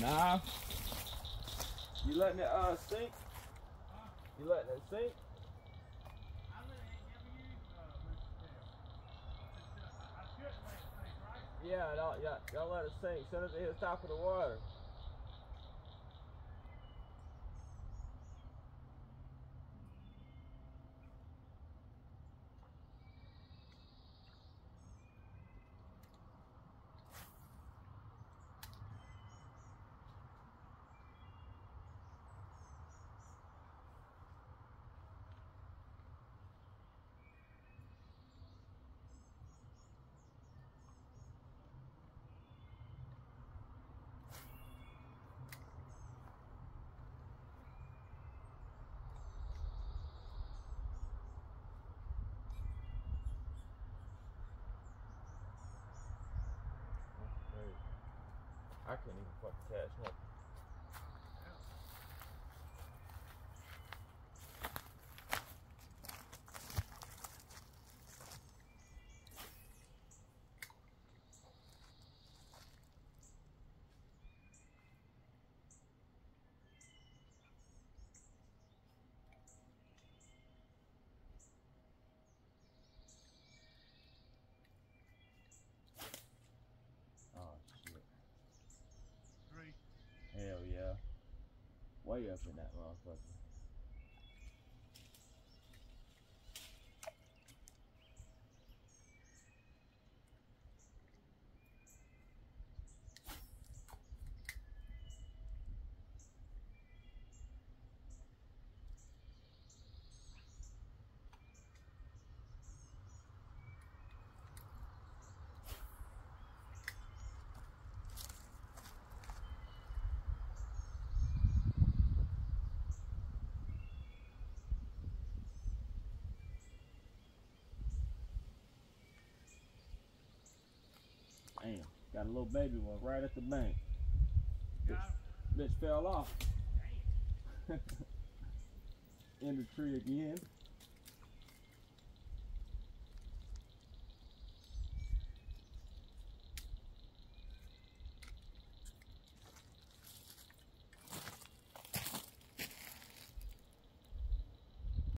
Nah. You letting it uh sink? You letting it sink? Yeah, don't, yeah, don't let it sink. Send it to his top of the water. I can't even fucking catch nothing. Way up in that motherfucker. Got a little baby one right at the bank. Got Bitch fell off. in the tree again.